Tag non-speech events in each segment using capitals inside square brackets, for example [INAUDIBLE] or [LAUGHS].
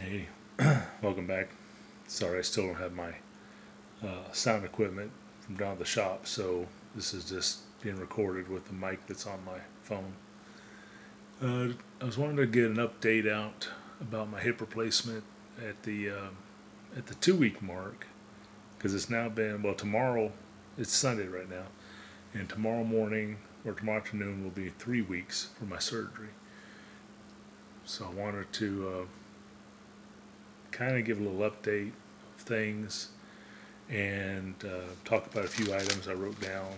Hey, [CLEARS THROAT] welcome back. Sorry, I still don't have my uh, sound equipment from down at the shop, so this is just being recorded with the mic that's on my phone. Uh, I was wanting to get an update out about my hip replacement at the uh, at the two week mark because it's now been well tomorrow it's Sunday right now, and tomorrow morning or tomorrow afternoon will be three weeks for my surgery. So I wanted to uh, kind of give a little update of things and uh, talk about a few items I wrote down.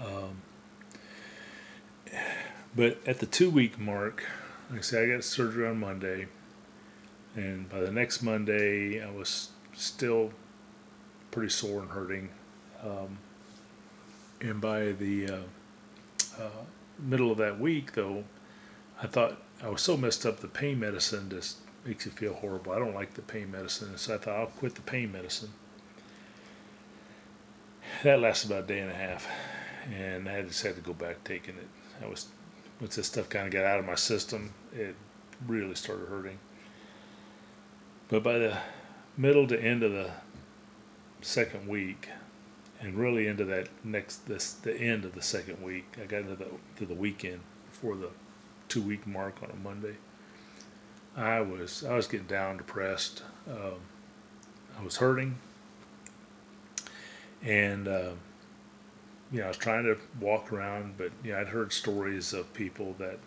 Um, but at the two week mark, like I said, I got surgery on Monday, and by the next Monday, I was still pretty sore and hurting. Um, and by the uh, uh, middle of that week, though, I thought I was so messed up. The pain medicine just makes you feel horrible. I don't like the pain medicine, so I thought I'll quit the pain medicine. That lasted about a day and a half, and I just had to go back taking it. I was once this stuff kind of got out of my system, it really started hurting. But by the middle to end of the second week, and really into that next this the end of the second week, I got into the to the weekend before the two week mark on a Monday. I was I was getting down, depressed. Um, I was hurting, and uh, you know I was trying to walk around, but you know I'd heard stories of people that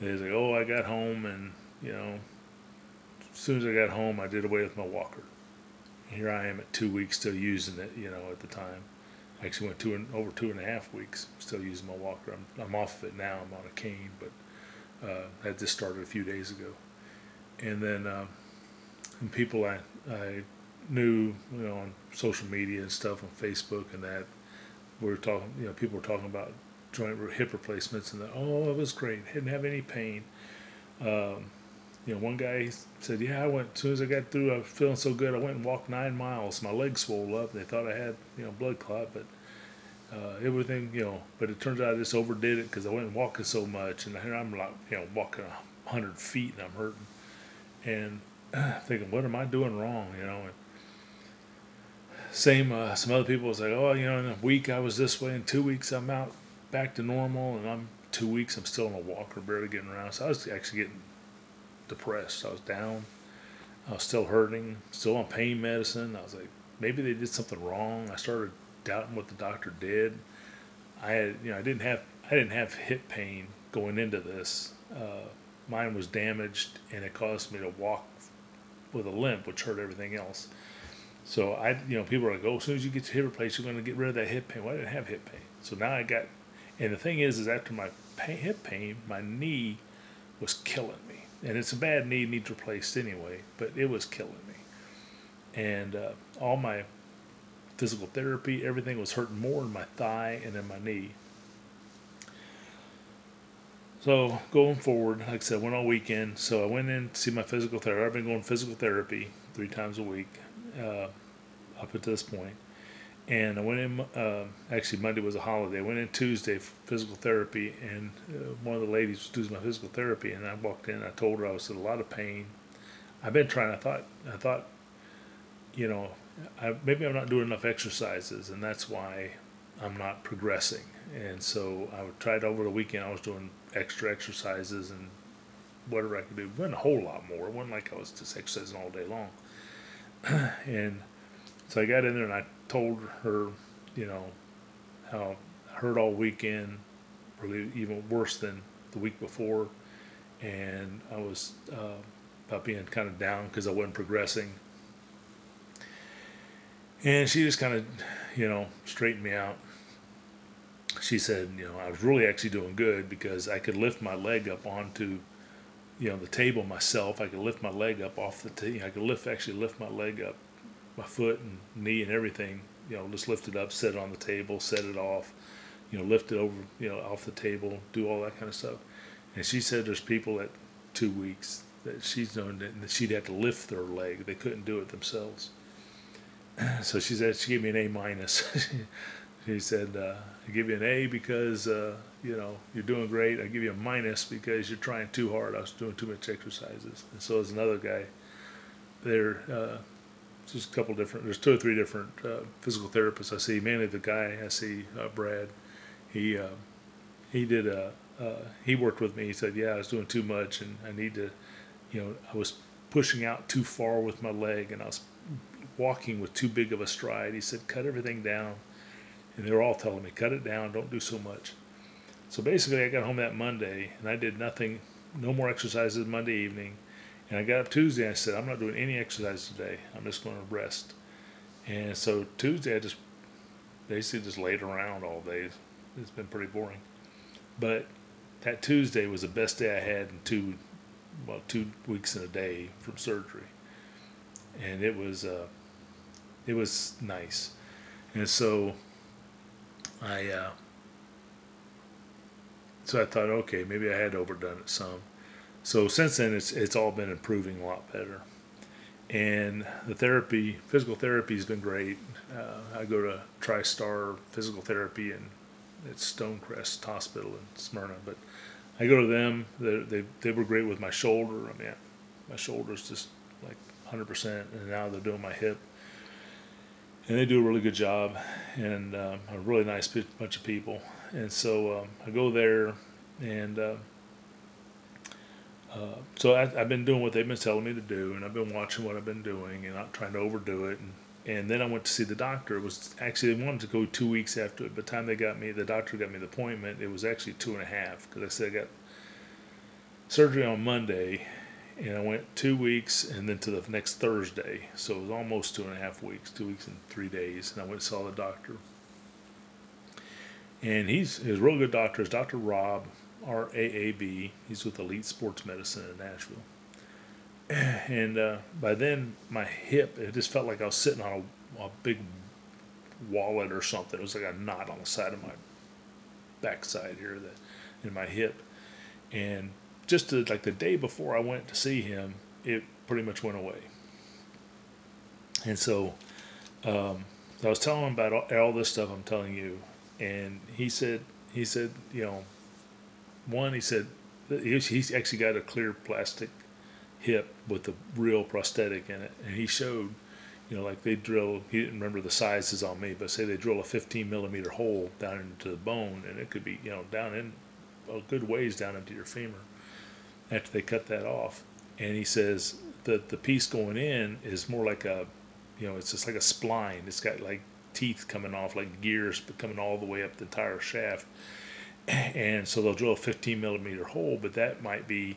they say, "Oh, I got home, and you know, as soon as I got home, I did away with my walker." here I am at two weeks still using it. You know, at the time, I actually went two and over two and a half weeks still using my walker. I'm I'm off of it now. I'm on a cane, but uh, that just started a few days ago and then uh, and people I I knew you know on social media and stuff on Facebook and that we were talking you know people were talking about joint hip replacements and that oh it was great didn't have any pain. Um, you know, one guy said, "Yeah, I went as soon as I got through. I was feeling so good. I went and walked nine miles. My legs swelled up. They thought I had, you know, blood clot, but uh, everything, you know. But it turns out I just overdid it because I went walking so much, and I'm like, you know, walking a hundred feet and I'm hurting and [CLEARS THROAT] thinking, what am I doing wrong? You know. And same, uh, some other people was like, oh, you know, in a week I was this way, in two weeks I'm out back to normal, and I'm two weeks I'm still in a walker, barely getting around. So I was actually getting depressed. I was down. I was still hurting, still on pain medicine. I was like, maybe they did something wrong. I started doubting what the doctor did. I had, you know, I didn't have, I didn't have hip pain going into this. Uh, mine was damaged and it caused me to walk with a limp, which hurt everything else. So I, you know, people are like, "Oh, as soon as you get your hip replaced, you're going to get rid of that hip pain." Well, I didn't have hip pain, so now I got. And the thing is, is after my pain, hip pain, my knee was killing me, and it's a bad knee, needs replaced anyway, but it was killing me, and uh, all my physical therapy, everything was hurting more in my thigh and in my knee. So going forward, like I said, I went all weekend. So I went in to see my physical therapist. I've been going physical therapy three times a week uh, up to this point. And I went in. Uh, actually, Monday was a holiday. I went in Tuesday for physical therapy, and uh, one of the ladies was doing my physical therapy. And I walked in. I told her I was in a lot of pain. I've been trying. I thought. I thought. You know, I, maybe I'm not doing enough exercises, and that's why I'm not progressing. And so I tried over the weekend. I was doing extra exercises and whatever I could do. It wasn't a whole lot more. It wasn't like I was just exercising all day long. [CLEARS THROAT] and so I got in there and I told her, you know, how I hurt all weekend, really even worse than the week before. And I was uh, about being kind of down because I wasn't progressing. And she just kind of, you know, straightened me out she said, you know, I was really actually doing good because I could lift my leg up onto, you know, the table myself. I could lift my leg up off the table. I could lift actually lift my leg up, my foot and knee and everything. You know, just lift it up, set it on the table, set it off. You know, lift it over, you know, off the table, do all that kind of stuff. And she said there's people at two weeks that she's known that, that she'd have to lift their leg. They couldn't do it themselves. [CLEARS THROAT] So she said she gave me an A minus. [LAUGHS] he said, uh, I give you an A because, uh, you know, you're doing great. I give you a minus because you're trying too hard. I was doing too much exercises. And so there's another guy there, uh, just a couple different, there's two or three different uh, physical therapists I see. Mainly the guy I see, uh, Brad, he, uh, he did a, he worked with me. He said, yeah, I was doing too much and I need to, you know, I was pushing out too far with my leg and I was walking with too big of a stride. He said, cut everything down. And they were all telling me, cut it down, don't do so much. So basically, I got home that Monday and I did nothing, no more exercises Monday evening. And I got up Tuesday and I said, I'm not doing any exercise today. I'm just going to rest. And so Tuesday, I just basically just laid around all day. It's been pretty boring. But that Tuesday was the best day I had in two, well, two weeks and a day from surgery. And it was, uh, it was nice. And so I, uh, so I thought, okay, maybe I had overdone it some. So since then, it's it's all been improving a lot better, and the therapy, physical therapy, has been great. Uh, I go to TriStar Physical Therapy and it's Stonecrest Hospital in Smyrna, but I go to them. They they they were great with my shoulder. I mean, my shoulder's just like 100%, and now they're doing my hip and they do a really good job and um, a really nice bunch of people. And so um, I go there, and uh, uh, so I, have been doing what they've been telling me to do, and I've been watching what I've been doing, and not trying to overdo it. And, and then I went to see the doctor. It was actually they wanted to go two weeks after it. By the time they got me, the doctor got me the appointment. It was actually two and a half because I said I got surgery on Monday, and I went two weeks and then to the next Thursday. So it was almost two and a half weeks, two weeks and three days. And I went and saw the doctor. And he's, he's a real good doctor. It's Dr. Raab, R A A B. He's with Elite Sports Medicine in Nashville. [CLEARS THROAT] And uh, by then, my hip, it just felt like I was sitting on a, a big wallet or something. It was like a knot on the side of my backside here that in my hip. And just to, like the day before I went to see him, it pretty much went away. And so um, I was telling him about all, all, this stuff I'm telling you, and he said, he said, you know, one, he said, he's, he's actually got a clear plastic hip with a real prosthetic in it, and he showed, you know, like they drill. He didn't remember the sizes on me, but say they drill a 15 millimeter hole down into the bone, and it could be, you know, down in a good ways down into your femur after they cut that off. And he says that the piece going in is more like a, you know, it's just like a spline. It's got like teeth coming off, like gears, but coming all the way up the entire shaft. [CLEARS THROAT] And so they'll drill a 15 millimeter hole, but that might be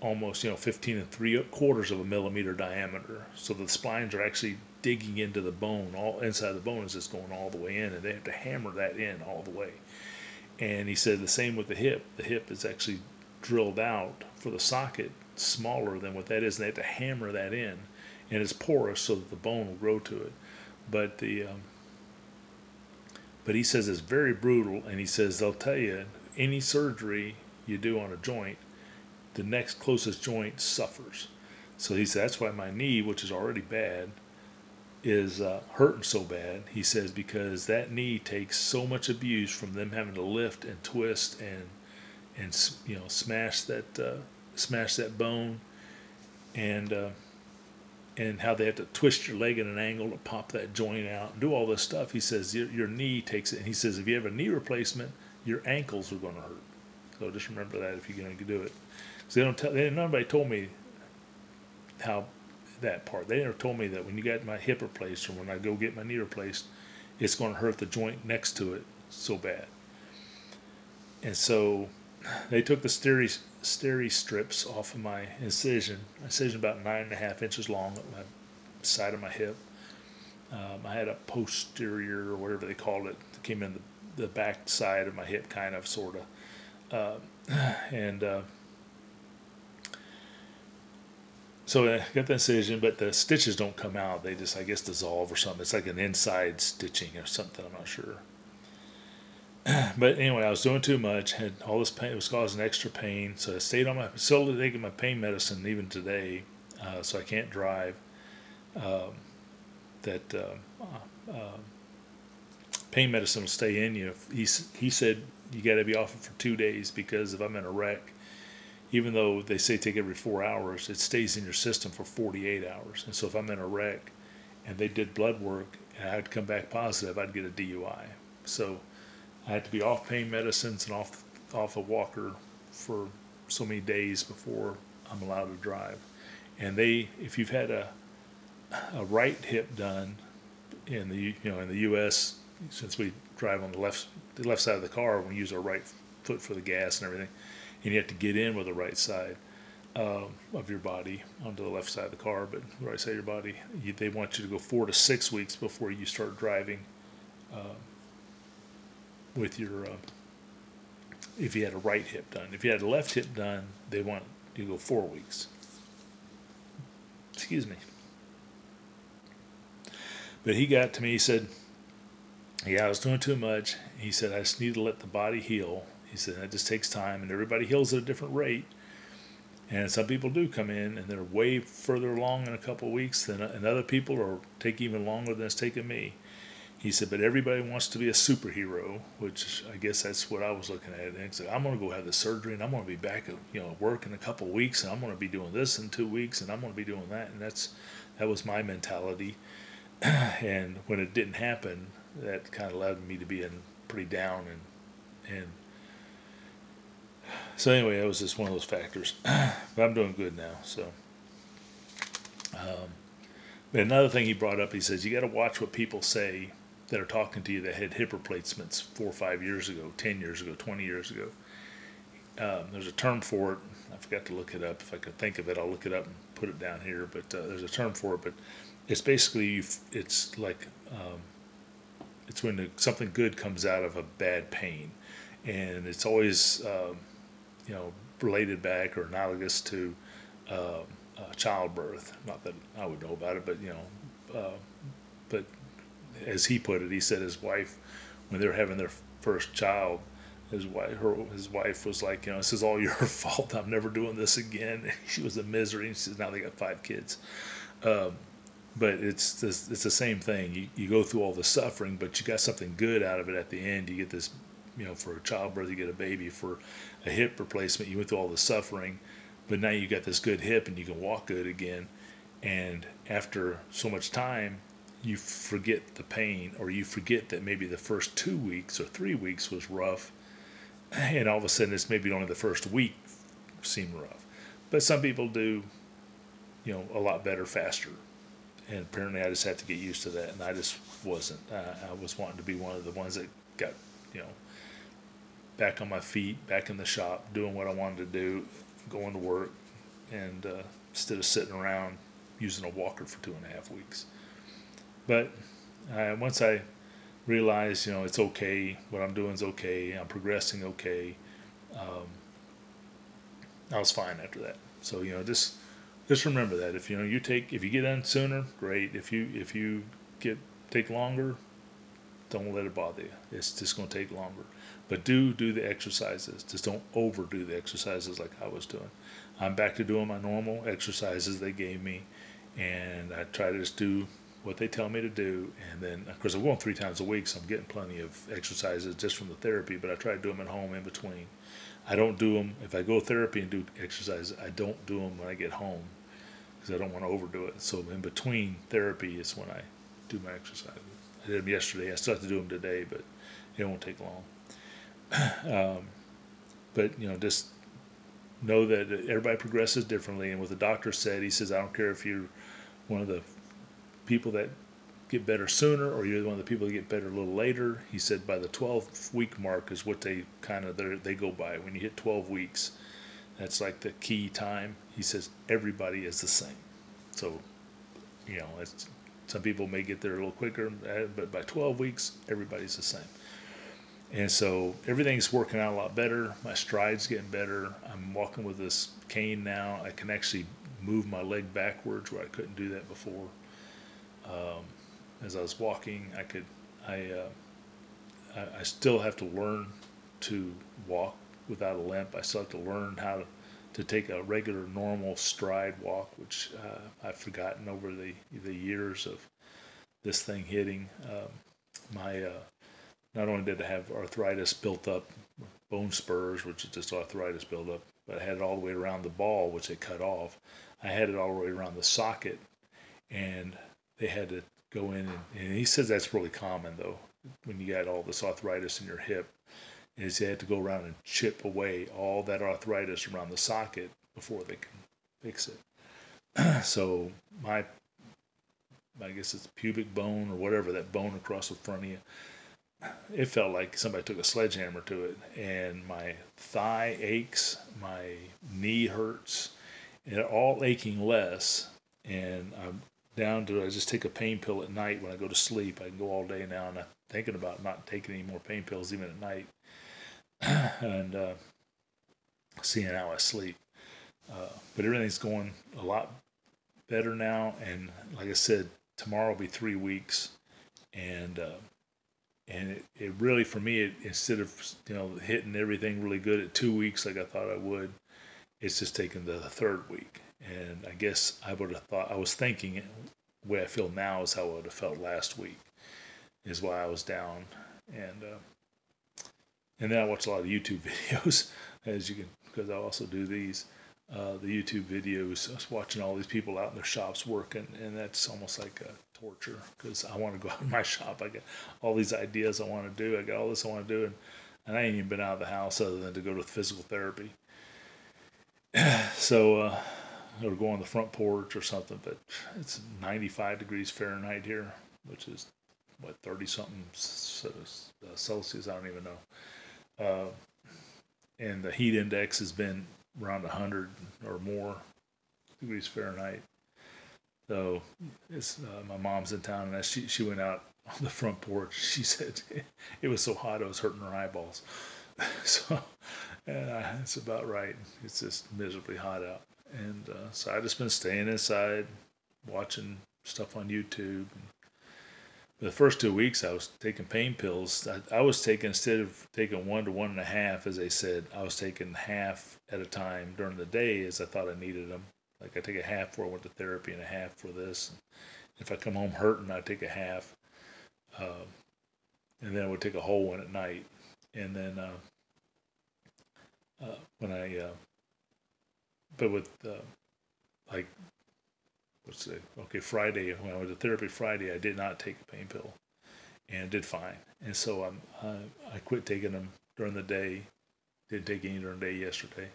almost, you know, 15 and three quarters of a millimeter diameter. So the splines are actually digging into the bone. All inside the bone is just going all the way in, and they have to hammer that in all the way. And he said the same with the hip. The hip is actually drilled out for the socket smaller than what that is, and they have to hammer that in, and it's porous so that the bone will grow to it. But the um, but he says it's very brutal, and he says they'll tell you any surgery you do on a joint, the next closest joint suffers. So he says that's why my knee, which is already bad, is uh, hurting so bad. He says because that knee takes so much abuse from them having to lift and twist and and you know smash that uh, smash that bone, and uh, and how they have to twist your leg at an angle to pop that joint out and do all this stuff. He says your, your knee takes it. And he says if you have a knee replacement, your ankles are going to hurt. So just remember that if you're going to do it. Because they don't tell. They, nobody told me how that part. They never told me that when you got my hip replaced or when I go get my knee replaced, it's going to hurt the joint next to it so bad. And so they took the steri, steri strips off of my incision. Incision about nine and a half inches long at my side of my hip. Um, I had a posterior or whatever they called it. it came in the, the back side of my hip, kind of, sort of. Uh, [SIGHS] and uh, so I got the incision, but the stitches don't come out. They just, I guess, dissolve or something. It's like an inside stitching or something. I'm not sure. [CLEARS THROAT] but anyway, I was doing too much. Had all this pain. It was causing extra pain. So I stayed on my still taking my pain medicine even today. Uh, so I can't drive. Um, that uh, uh, pain medicine will stay in you. He he said you got to be off it for two days because if I'm in a wreck, even though they say take every four hours, it stays in your system for 48 hours. And so if I'm in a wreck and they did blood work and I'd come back positive, I'd get a DUI. So I had to be off pain medicines and off off a walker for so many days before I'm allowed to drive. And they, if you've had a a right hip done in the you know in the U.S. since we drive on the left the left side of the car, we use our right foot for the gas and everything, and you have to get in with the right side um, of your body onto the left side of the car, but right side of your body. You, they want you to go four to six weeks before you start driving uh, with your. Uh, if you had a right hip done, if you had a left hip done, they want you to go four weeks. Excuse me. But he got to me. He said, "Yeah, I was doing too much." He said, "I just need to let the body heal." He said, "That just takes time, and everybody heals at a different rate." And some people do come in and they're way further along in a couple weeks than and other people or take even longer than it's taken me. He said, but everybody wants to be a superhero, which I guess that's what I was looking at. And he said, I'm going to go have the surgery and I'm going to be back at you know work in a couple of weeks and I'm going to be doing this in two weeks and I'm going to be doing that. And that's that was my mentality. [CLEARS THROAT] and when it didn't happen, that kind of led me to being pretty down and and [SIGHS] so anyway, that was just one of those factors. [CLEARS THROAT] but I'm doing good now. So, um, another thing he brought up, he says you got to watch what people say that are talking to you that had hip replacements four or five years ago, ten years ago, twenty years ago. Um, there's a term for it. I forgot to look it up. If I could think of it, I'll look it up and put it down here. But uh, there's a term for it. But it's basically it's like um, it's when something good comes out of a bad pain, and it's always um, you know related back or analogous to uh, uh, childbirth. Not that I would know about it, but you know, but as he put it, he said his wife when they were having their first child. His wife, her, his wife was like, you know, this is all [LAUGHS] your fault. I'm never doing this again. [LAUGHS] She was a misery. And she says now they got five kids. Um, but it's this, it's the same thing. You, you go through all the suffering, but you got something good out of it at the end. You get this, you know, for a childbirth, you get a baby. For a hip replacement, you went through all the suffering, but now you got this good hip and you can walk good again. And after so much time, you forget the pain, or you forget that maybe the first two weeks or three weeks was rough, and all of a sudden it's maybe only the first week seemed rough. But some people do, you know, a lot better faster and apparently I just had to get used to that, and I just wasn't. I was wanting to be one of the ones that got, you know, back on my feet, back in the shop, doing what I wanted to do, going to work, and uh, instead of sitting around using a walker for two and a half weeks. But uh, once I realized, you know, it's okay, what I'm doing is okay, I'm progressing okay, um, I was fine after that. So you know, just just remember that if you know you take if you get in sooner, great. If you if you get take longer, don't let it bother you. It's just going to take longer. But do do the exercises. Just don't overdo the exercises like I was doing. I'm back to doing my normal exercises they gave me, and I try to just do what they tell me to do. And then, of course, I'm going three times a week, so I'm getting plenty of exercises just from the therapy. But I try to do them at home in between. I don't do them if I go therapy and do exercise. I don't do them when I get home because I don't want to overdo it. So in between therapy is when I do my exercises. I did them yesterday. I still have to do them today, but it won't take long. [CLEARS THROAT] um, but you know, just know that everybody progresses differently. And what the doctor said, he says, I don't care if you're one of the people that get better sooner or you're one of the people that get better a little later. He said by the 12 week mark is what they kind of they go by. When you hit 12 weeks, that's like the key time. He says everybody is the same. So, you know, some people may get there a little quicker, uh, but by 12 weeks, everybody's the same. And so everything's working out a lot better. My stride's getting better. I'm walking with this cane now. I can actually move my leg backwards where I couldn't do that before. Um, as I was walking, I could, I, uh, I, I still have to learn to walk without a limp. I still have to learn how to, to take a regular, normal stride walk, which uh, I've forgotten over the the years of this thing hitting. Um, my uh, not only did I have arthritis built up, bone spurs, which is just arthritis buildup, but I had it all the way around the ball, which they cut off. I had it all the way around the socket, and they had to go in and, and he says that's really common though when you got all this arthritis in your hip is they had to go around and chip away all that arthritis around the socket before they can fix it. [CLEARS THROAT] so my I guess it's pubic bone or whatever that bone across the front of you. It felt like somebody took a sledgehammer to it, and my thigh aches, my knee hurts, and all aching less. And I'm down to I just take a pain pill at night when I go to sleep. I can go all day now, and I'm thinking about not taking any more pain pills even at night, [CLEARS THROAT] and uh, seeing how I sleep. Uh, but everything's going a lot better now, and like I said, tomorrow will be three weeks, and uh, and it, it really for me, it, instead of you know hitting everything really good at two weeks like I thought I would, it's just taken the third week. And I guess I would have thought I was thinking way I feel now is how I would have felt last week, is why I was down, and uh, and then I watch a lot of YouTube [LAUGHS] videos, as you can because I also do these. Uh, the YouTube videos, I was watching all these people out in their shops working, and that's almost like a torture because I want to go [LAUGHS] out in my shop. I got all these ideas I want to do. I got all this I want to do, and, and I ain't even been out of the house other than to go to physical therapy. [CLEARS THROAT] so, uh, or go on the front porch or something, but it's 95 degrees Fahrenheit here, which is what 30 something Celsius. I don't even know. Uh, and the heat index has been around 100 or more degrees Fahrenheit. So it's uh, my mom's in town, and she she went out on the front porch. [LAUGHS] She said it was so hot it was hurting her eyeballs. [LAUGHS] so yeah, it's about right. It's just miserably hot out, and uh, so I just been staying inside, watching stuff on YouTube. the first two weeks, I was taking pain pills. I, I was taking instead of taking one to one and a half, as they said, I was taking half at a time during the day, as I thought I needed them. Like I take a half for I went to therapy, and a half for this. If I come home hurting, I take a half, uh, and then I would take a whole one at night, and then. Uh, uh, when I, uh, but with uh, like, let's say, okay, Friday when I went to therapy Friday, I did not take a pain pill, and did fine. And so I'm I quit taking them during the day. Didn't take any during the day yesterday.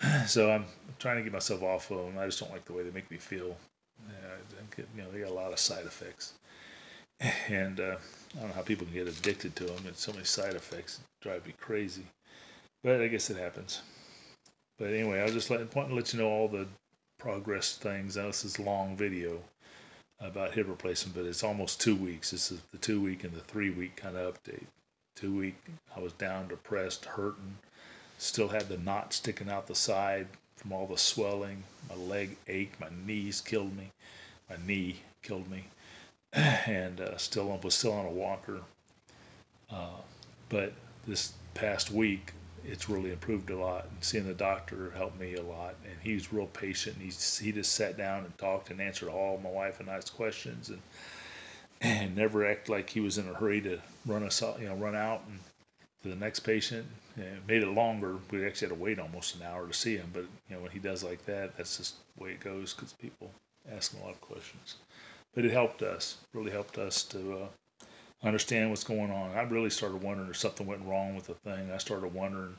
[CLEARS THROAT] so I'm trying to get myself off of them. I just don't like the way they make me feel. Yeah, you know, they got a lot of side effects, [CLEARS THROAT] and uh, I don't know how people can get addicted to them. It's so many side effects, drive me crazy. But I guess it happens. But anyway, I was just let, wanting to let you know all the progress things. Now, this is a long video about hip replacement, but it's almost two weeks. This is the two week and the three week kind of update. Two week, I was down, depressed, hurting, still had the knot sticking out the side from all the swelling. My leg ached, my knees killed me, my knee killed me, [CLEARS THROAT] and uh, still was still on a walker. Uh, but this past week, it's really improved a lot. And seeing the doctor helped me a lot, and he was real patient. He's he just sat down and talked and answered all my wife and I's questions, and and never acted like he was in a hurry to run us out, you know, run out and to the next patient. It made it longer. We actually had to wait almost an hour to see him, but you know when he does like that, that's just the way it goes because people ask him a lot of questions. But it helped us, really helped us to uh, understand what's going on. I really started wondering if something went wrong with the thing. I started wondering.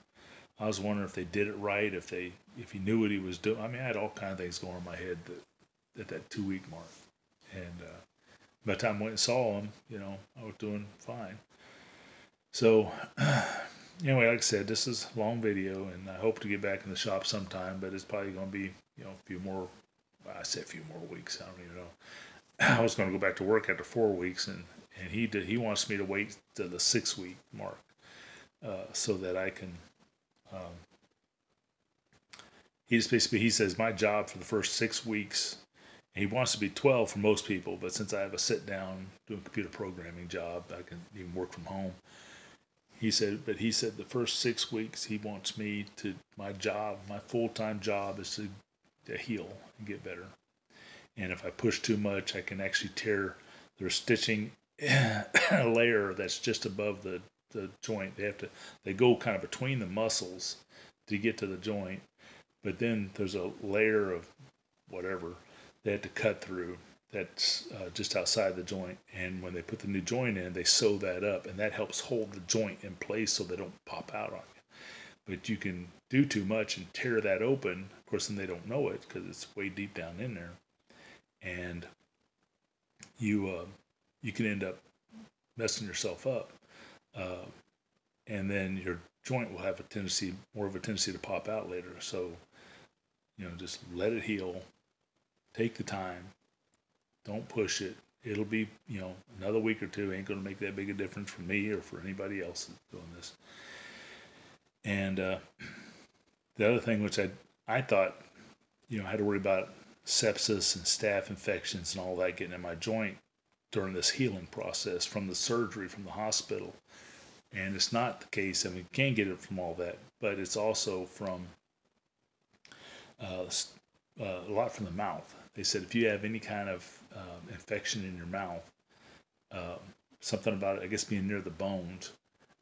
I was wondering if they did it right, if they, if he knew what he was doing. I mean, I had all kind of things going in my head that, at that two week mark. And uh, by the time I went and saw him, you know, I was doing fine. So, [CLEARS THROAT] anyway, like I said, this is a long video, and I hope to get back in the shop sometime, but it's probably going to be, you know, a few more. I said a few more weeks. I don't even know. [CLEARS THROAT] I was going to go back to work after four weeks, and and he did, he wants me to wait to the six week mark uh, so that I can. Um, he basically he says my job for the first six weeks. He wants to be 12 for most people, but since I have a sit down doing computer programming job, I can even work from home. He said, but he said the first six weeks he wants me to my job, my full time job is to, to heal and get better. And if I push too much, I can actually tear. There's stitching [COUGHS] layer that's just above the the joint. They have to they go kind of between the muscles to get to the joint, but then there's a layer of whatever they have to cut through that's uh, just outside the joint. And when they put the new joint in, they sew that up, and that helps hold the joint in place so they don't pop out on you. But you can do too much and tear that open. Of course, then they don't know it because it's way deep down in there, and you uh, you can end up messing yourself up, uh, and then your joint will have a tendency, more of a tendency to pop out later. So, you know, just let it heal. Take the time. Don't push it. It'll be, you know, another week or two ain't going to make that big a difference for me or for anybody else doing this. And uh, the other thing, which I I thought, you know, I had to worry about sepsis and staph infections and all that getting in my joint during this healing process from the surgery from the hospital. And it's not the case. Mean, you can get it from all that, but it's also from uh, uh, a lot from the mouth. They said if you have any kind of um, infection in your mouth, uh, something about it, I guess being near the bones,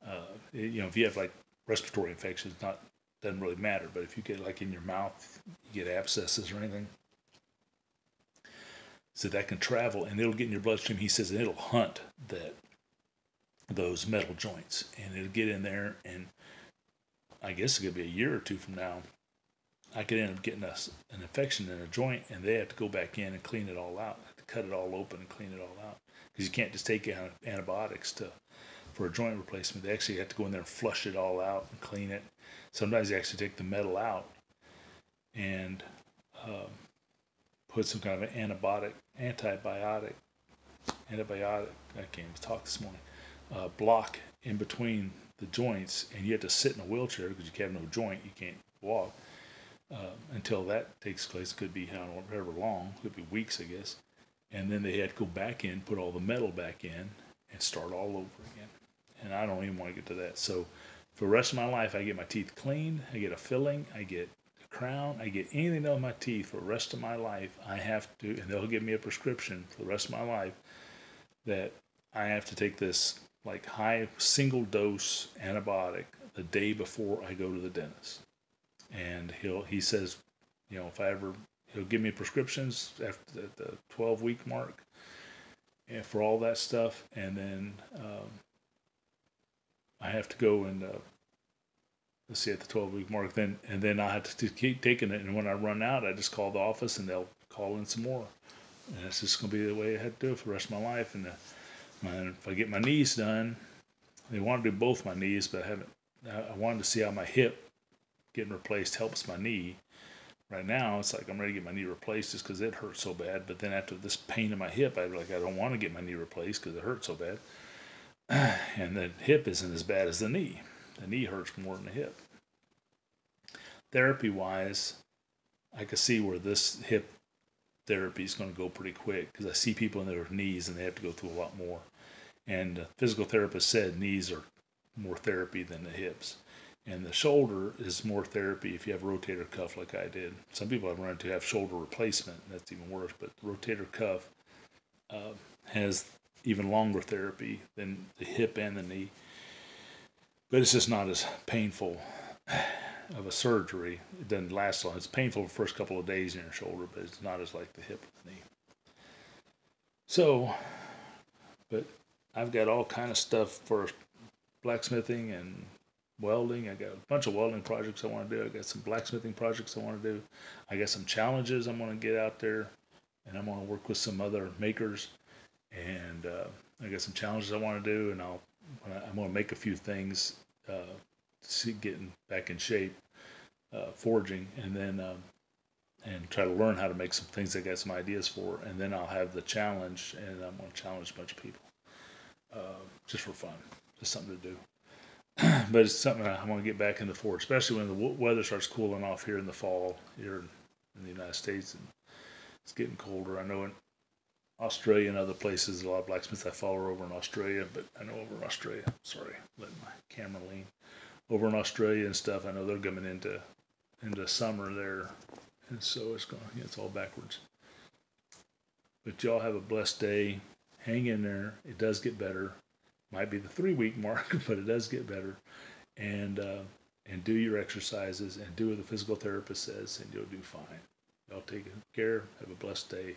uh, it, you know, if you have like respiratory infections, not doesn't really matter. But if you get like in your mouth, you get abscesses or anything, so that can travel and it'll get in your bloodstream. He says, and it'll hunt that those metal joints and it'll get in there. And I guess it could be a year or two from now. I could end up getting a, an infection in a joint, and they have to go back in and clean it all out, cut it all open and clean it all out, because you can't just take antibiotics to for a joint replacement. They actually have to go in there and flush it all out and clean it. Sometimes they actually take the metal out and um, put some kind of an antibiotic, antibiotic, antibiotic. I can't even talk this morning. Uh, block in between the joints, and you have to sit in a wheelchair because you have no joint. You can't walk uh, until that takes place. Could be however long. Could be weeks, I guess. And then they had to go back in, put all the metal back in, and start all over again. And I don't even want to get to that. So for the rest of my life, I get my teeth cleaned. I get a filling. I get crown, I get anything on my teeth for the rest of my life, I have to, and they'll give me a prescription for the rest of my life that I have to take this like high single dose antibiotic the day before I go to the dentist. And he'll he says, you know, if I ever he'll give me prescriptions after the, the 12 week mark and for all that stuff, and then um, I have to go and uh, let's see at the 12 week mark then and then i have to keep taking it. And when i run out i just call the office and they'll call in some more. And that's just going to be the way i had to do it for the rest of my life. And, uh, if i get my knees done they want to do both my knees but i haven't i wanted to see how my hip getting replaced helps my knee. Right now it's like i'm ready to get my knee replaced just because it hurts so bad. But then after this pain in my hip i like i don't want to get my knee replaced because it hurts so bad. [CLEARS THROAT] And the hip isn't as bad as the knee the knee hurts more than the hip. Therapy wise, I can see where this hip therapy is going to go pretty quick because I see people in their knees and they have to go through a lot more. And physical therapist said knees are more therapy than the hips. And the shoulder is more therapy if you have rotator cuff like I did. Some people I've run into have shoulder replacement, and that's even worse. But rotator cuff uh, has even longer therapy than the hip and the knee but it's just not as painful of a surgery. It doesn't last long. It's painful the first couple of days in your shoulder, but it's not as like the hip or the knee. So, but I've got all kind of stuff for blacksmithing and welding. I got a bunch of welding projects I want to do. I got some blacksmithing projects I want to do. I got some challenges I'm going to get out there, and I'm going to work with some other makers. And uh, I got some challenges I want to do, and I'll I'm going to make a few things uh, see, getting back in shape, uh, forging, and then um, and try to learn how to make some things I got some ideas for, and then I'll have the challenge, and I'm going to challenge a bunch of people, uh, just for fun, just something to do. [CLEARS THROAT] but it's something I want to get back in the forge, especially when the weather starts cooling off here in the fall here in the United States, and it's getting colder. I know in Australia and other places. A lot of blacksmiths I follow over in Australia, but I know over in Australia, sorry, let my camera lean. Over in Australia and stuff, I know they're coming into into summer there, and so it's going. It's all backwards. But y'all have a blessed day. hang in there. It does get better. Might be the three week [LAUGHS] mark, but it does get better. And uh, and do your exercises and do what the physical therapist says, and you'll do fine. Y'all take care. Have a blessed day.